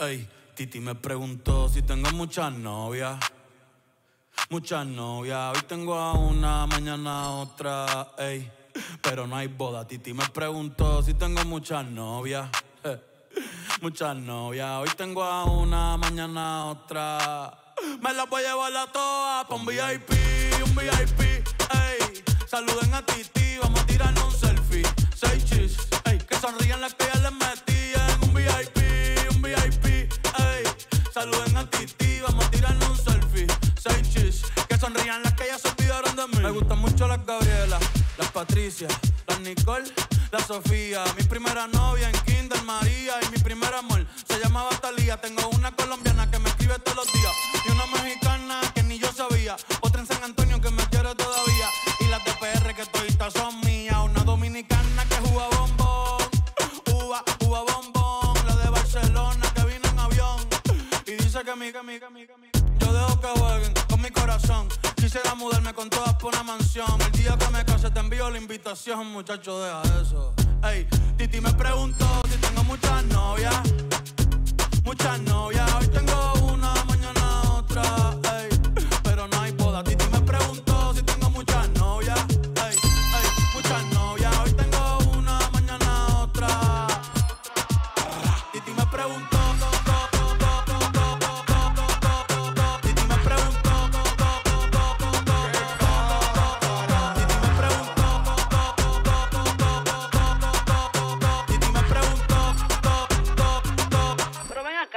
Ey, Titi me preguntó si tengo muchas novias. Muchas novias, hoy tengo a una, mañana otra, ey. Pero no hay boda. Titi me preguntó si tengo muchas novias. Muchas novias, hoy tengo a una, mañana otra. Me las voy a llevar a todas pa' un VIP, un VIP, ey. Saluden a Titi, vamos a tirarnos un selfie. Seis chis, ey. Que sonrían las que ya les metí las Gabriela, las Patricia, las Nicole, la Sofía. Mi primera novia en Kinder María y mi primer amor se llamaba Talía. Tengo una colombiana que me escribe todos los días y una mexicana que ni yo sabía. Otra en San Antonio que me quiere todavía y las de PR que toditas son mías. Una dominicana que juega bombón, uva, uva bombón. La de Barcelona que vino en avión y dice que mi, que mi, que mi, que mi. Yo dejo que jueguen con mi corazón. Quisiera mudarme con todas por una mansión. El día que me case te envío la invitación, muchacho, deja eso. Ey, Titi me preguntó si tengo muchas novias. Muchas novias, hoy tengo una, mañana otra. Ey, pero no hay boda. Titi me preguntó si tengo muchas novias. Ey, ey, muchas novias, hoy tengo una, mañana otra. Titi me preguntó.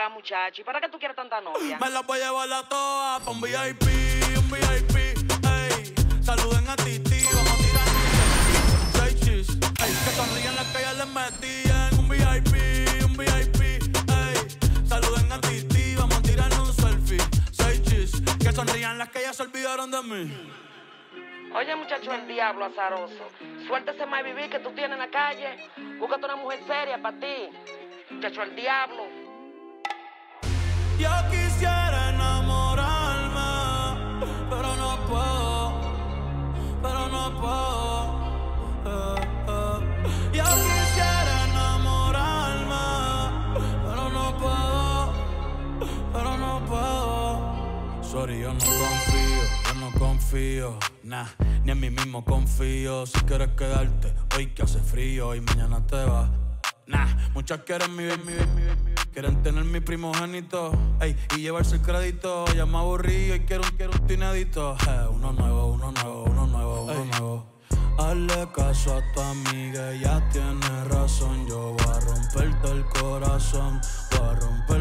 Acá, muchacho, ¿y para qué tú quieres tanta novia? Me las voy a llevar a todas pa' un VIP, un VIP, ey. Saluden a Titi, vamos a tirar un selfie. Seis chis, ey. Que sonrían las que ya les metí en un VIP, un VIP, ey. Saluden a Titi, vamos a tirar un selfie. Seis chis, que sonrían las que ya se olvidaron de mí. Oye, muchacho, el diablo azaroso. Suéltese más vivir que tú tienes en la calle. Búscate una mujer seria para ti. Muchacho, el diablo. Yo quisiera enamorarme, pero no puedo, pero no puedo. eh, eh. Yo quisiera enamorarme, pero no puedo, pero no puedo. Sorry, yo no confío, yo no confío, nah, ni en mí mismo confío. Si quieres quedarte, hoy que hace frío y mañana te vas. Nah, muchas quieren mi, mi, mi, mi, mi- quieren tener mi primogénito, ey, y llevarse el crédito. Ya me aburrí y quiero un, quiero un tinédito. Eh, uno nuevo, uno nuevo, uno nuevo, uno nuevo. Hazle caso a tu amiga, ella tiene razón. Yo voy a romperte el corazón, voy a romperte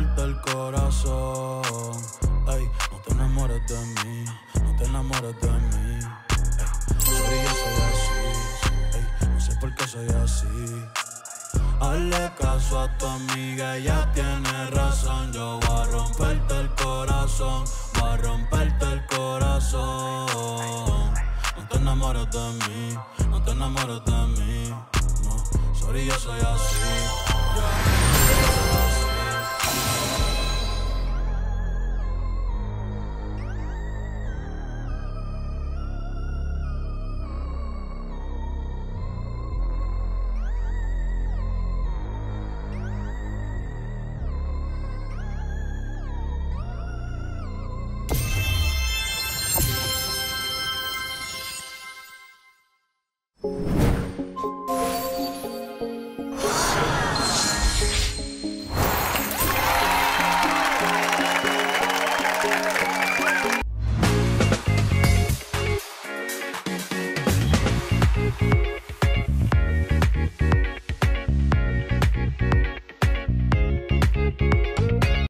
Hazle caso a tu amiga, ella tiene razón. Yo voy a romperte el corazón, voy a romperte el corazón. No te enamores de mí, no te enamores de mí. No, sorry, yo soy así.